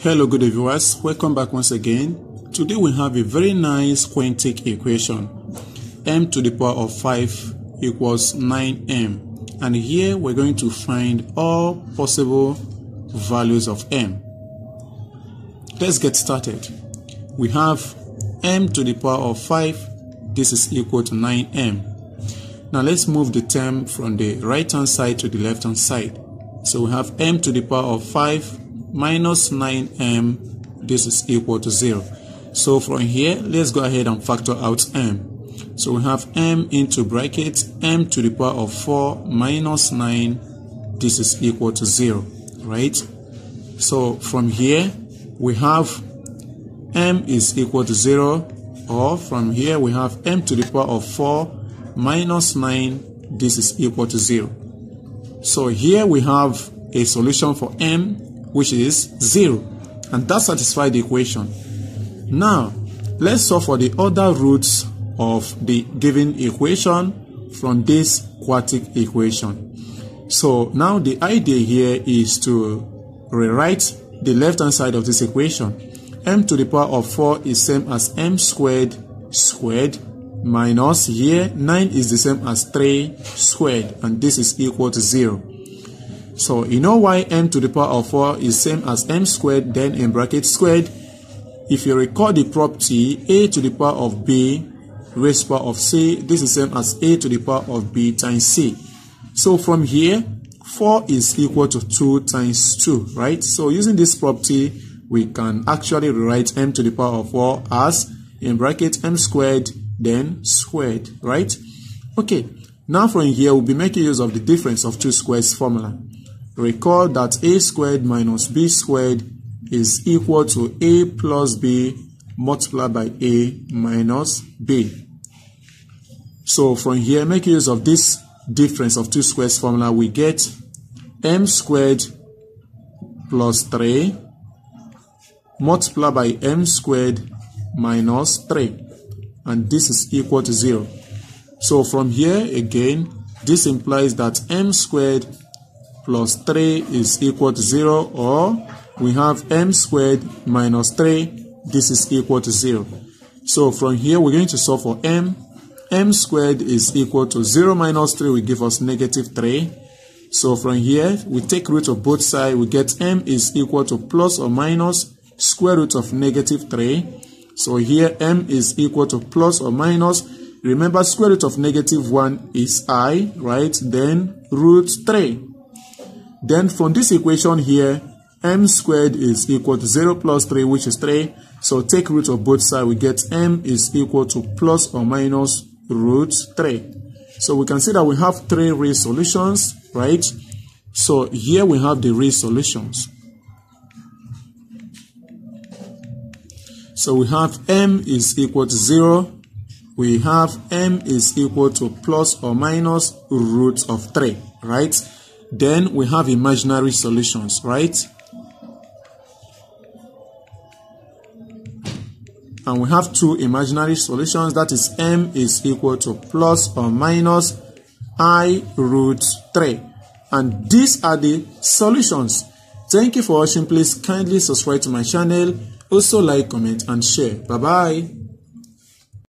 Hello good viewers, welcome back once again. Today we have a very nice quintic equation. m to the power of 5 equals 9m and here we're going to find all possible values of m. Let's get started. We have m to the power of 5, this is equal to 9m. Now let's move the term from the right hand side to the left hand side. So we have m to the power of 5 minus 9m, this is equal to 0. So from here, let's go ahead and factor out m. So we have m into bracket, m to the power of 4 minus 9, this is equal to 0, right? So from here, we have m is equal to 0, or from here we have m to the power of 4 minus 9, this is equal to 0. So here we have a solution for m which is 0 and that satisfies the equation. Now let's solve for the other roots of the given equation from this quadratic equation. So now the idea here is to rewrite the left hand side of this equation. m to the power of 4 is same as m squared squared minus here 9 is the same as 3 squared and this is equal to 0. So you know why m to the power of 4 is same as m squared then in bracket squared. If you recall the property a to the power of b raised power of c, this is same as a to the power of b times c. So from here, 4 is equal to 2 times 2, right? So using this property, we can actually rewrite m to the power of 4 as in bracket m squared then squared, right? Okay, now from here, we'll be making use of the difference of two squares formula. Recall that a squared minus b squared is equal to a plus b multiplied by a minus b. So from here, make use of this difference of two squares formula, we get m squared plus 3 multiplied by m squared minus 3 and this is equal to 0. So from here again, this implies that m squared plus 3 is equal to 0 or we have m squared minus 3, this is equal to 0. So from here we're going to solve for m. m squared is equal to 0 minus 3 will give us negative 3. So from here we take root of both sides, we get m is equal to plus or minus square root of negative 3 so here m is equal to plus or minus. Remember square root of negative 1 is i, right? Then root 3. Then from this equation here, m squared is equal to 0 plus 3, which is 3. So take root of both sides, we get m is equal to plus or minus root 3. So we can see that we have three real solutions, right? So here we have the real solutions. So we have m is equal to 0. We have m is equal to plus or minus root of 3, right? Then we have imaginary solutions, right? And we have two imaginary solutions. That is m is equal to plus or minus i root 3. And these are the solutions. Thank you for watching. Please kindly subscribe to my channel also like, comment and share. Bye bye.